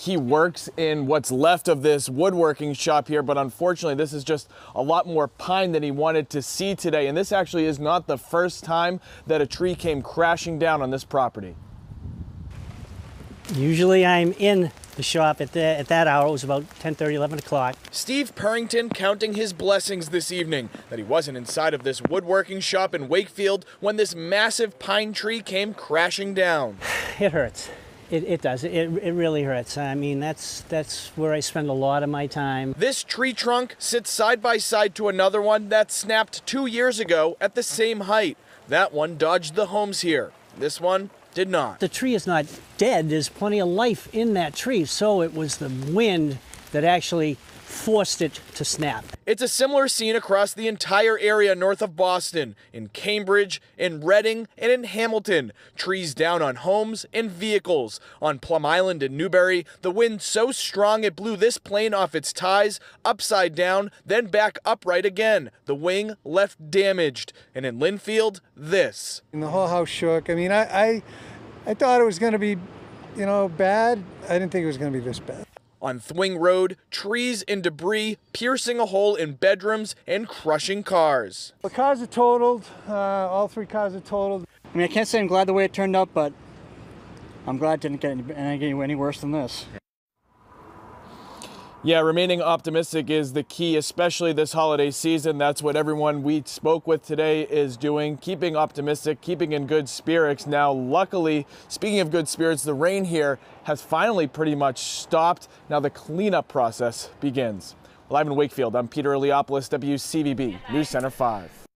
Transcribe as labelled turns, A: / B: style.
A: He works in what's left of this woodworking shop here, but unfortunately, this is just a lot more pine than he wanted to see today. And this actually is not the first time that a tree came crashing down on this property.
B: Usually I'm in the shop at, the, at that hour. It was about 10:30, 11 o'clock.
A: Steve Purrington counting his blessings this evening that he wasn't inside of this woodworking shop in Wakefield when this massive pine tree came crashing down.
B: It hurts. It, it does. It, it really hurts. I mean, that's that's where I spend a lot of my time.
A: This tree trunk sits side by side to another one that snapped two years ago at the same height. That one dodged the homes here. This one did not.
B: The tree is not dead. There's plenty of life in that tree. So it was the wind that actually forced it to snap.
A: It's a similar scene across the entire area north of Boston, in Cambridge, in Reading, and in Hamilton. Trees down on homes and vehicles. On Plum Island in Newbury, the wind so strong it blew this plane off its ties, upside down, then back upright again. The wing left damaged. And in Lynnfield, this.
C: And the whole house shook. I mean, I, I, I thought it was going to be, you know, bad. I didn't think it was going to be this bad.
A: On Thwing Road, trees and debris piercing a hole in bedrooms and crushing cars.
C: The cars are totaled. Uh, all three cars are totaled.
D: I mean, I can't say I'm glad the way it turned out, but I'm glad it didn't get any, any worse than this.
A: Yeah, remaining optimistic is the key, especially this holiday season. That's what everyone we spoke with today is doing, keeping optimistic, keeping in good spirits. Now, luckily, speaking of good spirits, the rain here has finally pretty much stopped. Now the cleanup process begins. Live in Wakefield, I'm Peter Eliopoulos, WCVB News Center 5.